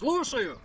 Слушаю!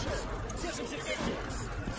Session 650!